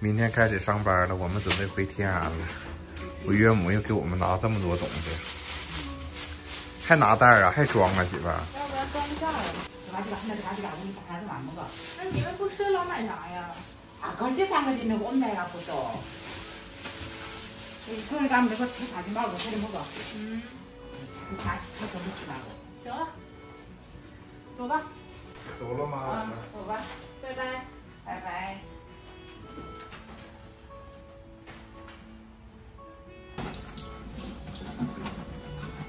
明天开始上班了，我们准备回天安了。我岳母又给我们拿这么多东西，还拿袋啊，还装啊，媳妇儿。要不然装不下了个。那你们不吃老买啥呀？啊，刚这三个斤的我们呀不多。你可能咱们那个吃啥子嘛，我吃的么个？嗯，吃啥子他都不吃那个。行了，走吧。走了吗？嗯，走吧，拜拜。拜拜。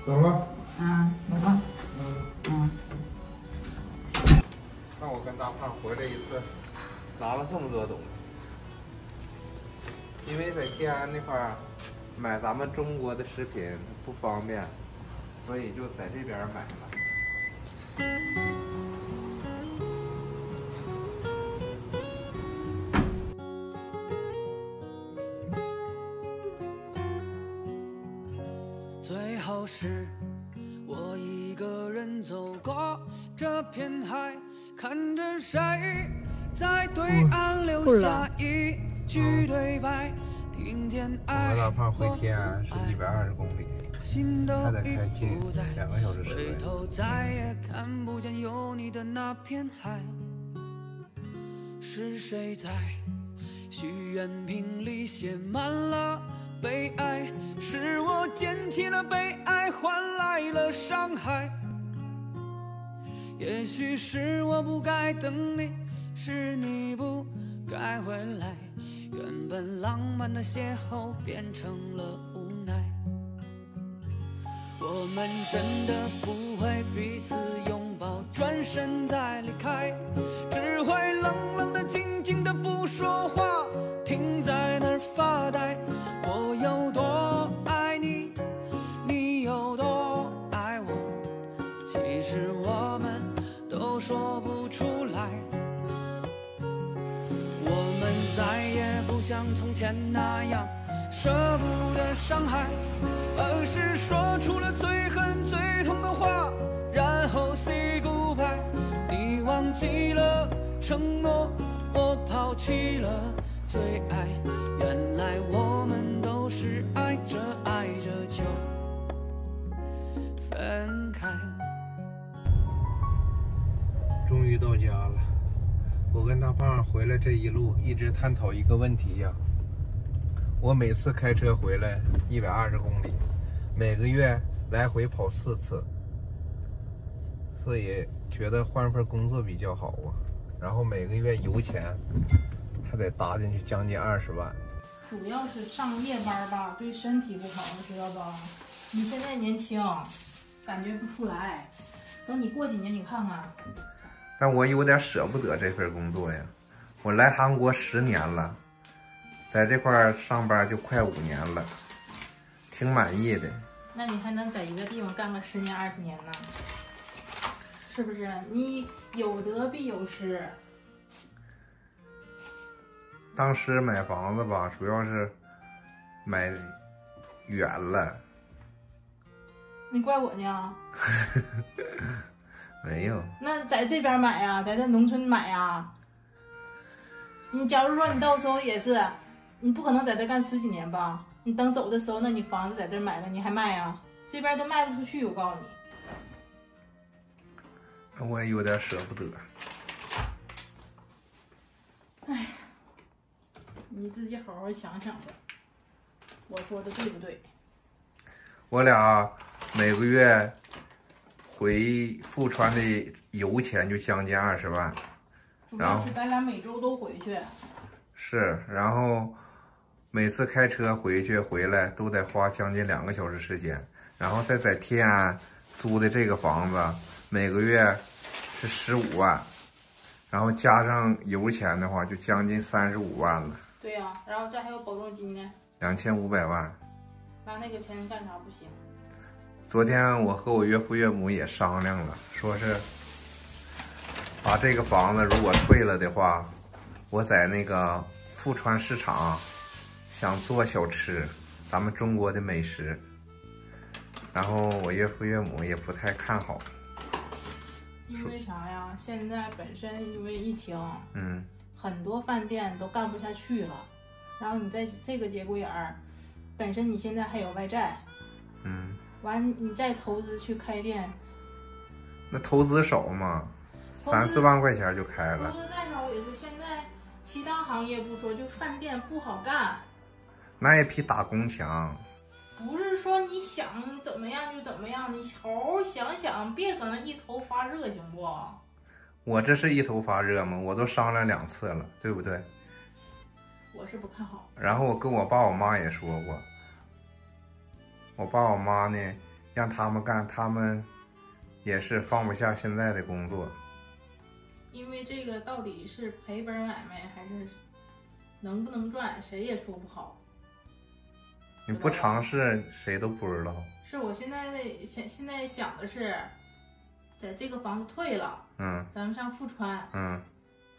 走了。嗯，走了。嗯。嗯。看我跟大胖回来一次，拿了这么多东西，因为在天安那块儿买咱们中国的食品不方便，所以就在这边买了。最后是我一个人走过这片海，看着谁在对岸留下一句对白，听见我爱和老胖回天安是一百二十公里，心都已开近不在，两个小时时回间。头再也看不见有你的那片海。是谁在许愿瓶里写满了悲哀？是我捡起了悲哀，换来了伤害。也许是我不该等你，是你不该回来。原本浪漫的邂逅变成了无奈。我们真的不会彼此拥抱，转身再离开，像从前那样舍不得伤害，而是说出了最狠最痛的话，然后 say goodbye。你忘记了承诺，我抛弃了最爱。原来我们都是爱着爱着就分开。终于到家了。我跟大胖回来这一路一直探讨一个问题呀、我每次开车回来一百二十公里，每个月来回跑四次，所以觉得换份工作比较好啊。然后每个月油钱还得搭进去将近二十万。主要是上夜班吧，对身体不好，知道吧？你现在年轻，感觉不出来。等你过几年，你看看，但我有点舍不得这份工作呀。我来韩国十年了，在这块儿上班就快五年了，挺满意的。那你还能在一个地方干个十年二十年呢？是不是？你有得必有失。当时买房子吧，主要是买远了，你怪我呢？没有。那在这边买呀，在这农村买呀。你假如说你到时候也是，你不可能在这干十几年吧？你等走的时候，那你房子在这买了，你还卖呀？这边都卖不出去，我告诉你。我也有点舍不得。哎你自己好好想想吧，我说的对不对？我俩每个月回富川的油钱就将近二十万，主要是咱俩每周都回去，是，然后每次开车回去回来都得花将近两个小时时间，然后再在天安租的这个房子，每个月是十五万，然后加上油钱的话就将近三十五万了，对呀、然后这还有保证金呢，两千五百万。拿那个钱干啥不行？昨天我和我岳父岳母也商量了，说是把这个房子如果退了的话，我在那个富川市场想做小吃，咱们中国的美食。然后我岳父岳母也不太看好，因为啥呀？现在本身因为疫情，嗯，很多饭店都干不下去了，然后你在这个节骨眼儿，本身你现在还有外债，嗯，完你再投资去开店，那投资少吗？三四万块钱就开了投了，资再少也是现在其他行业不说，就饭店不好干。那也比打工强。不是说你想怎么样就怎么样，你好好想想，别搁那一头发热，行不？我这是一头发热吗？我都商量两次了，对不对？我是不看好。然后我跟我爸我妈也说过，我爸我妈呢让他们干，他们也是放不下现在的工作。因为这个到底是赔本买卖还是能不能赚，谁也说不好。你不尝试，谁都不知道。是我现在的现现在想的是，在这个房子退了，嗯咱们上富川嗯，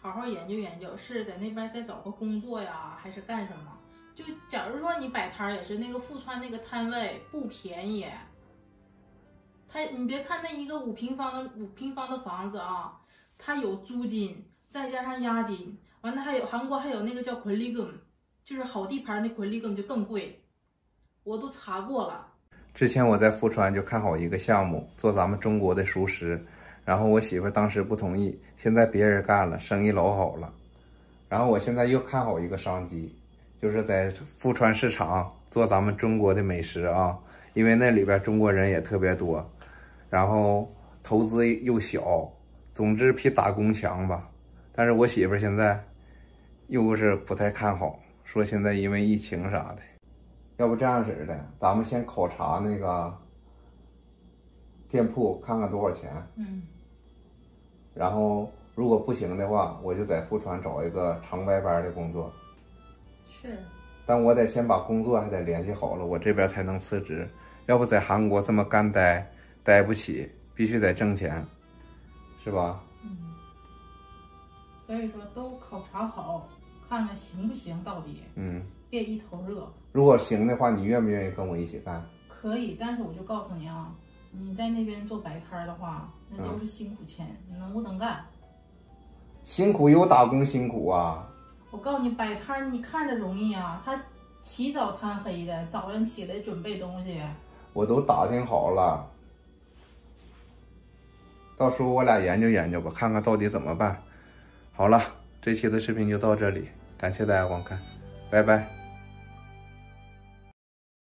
好好研究研究，是在那边再找个工作呀，还是干什么？就假如说你摆摊儿也是那个富川那个摊位不便宜，他你别看那一个五平方的五平方的房子啊，它有租金，再加上押金，完了还有韩国还有那个叫권리금，就是好地盘儿那권리금就更贵，我都查过了。之前我在富川就看好一个项目，做咱们中国的熟食，然后我媳妇当时不同意，现在别人干了，生意老好了。然后我现在又看好一个商机， 就是在富川市场做咱们中国的美食啊，因为那里边中国人也特别多，然后投资又小，总之比打工强吧。但是我媳妇现在又是不太看好，说现在因为疫情啥的。要不这样式的，咱们先考察那个店铺，看看多少钱，嗯，然后如果不行的话，我就在富川找一个长白班的工作。是。但我得先把工作还得联系好了，我这边才能辞职。要不在韩国这么干待，待不起，必须得挣钱，是吧？嗯，所以说都考察好，看看行不行，到底嗯，别一头热。如果行的话，你愿不愿意跟我一起干？可以，但是我就告诉你啊，你在那边做摆摊的话，那都是辛苦钱，你能不能干？辛苦有打工辛苦啊！我告诉你，摆摊你看着容易啊，他起早贪黑的，早上起来准备东西。我都打听好了，到时候我俩研究研究吧，看看到底怎么办。好了，这期的视频就到这里，感谢大家观看，拜拜。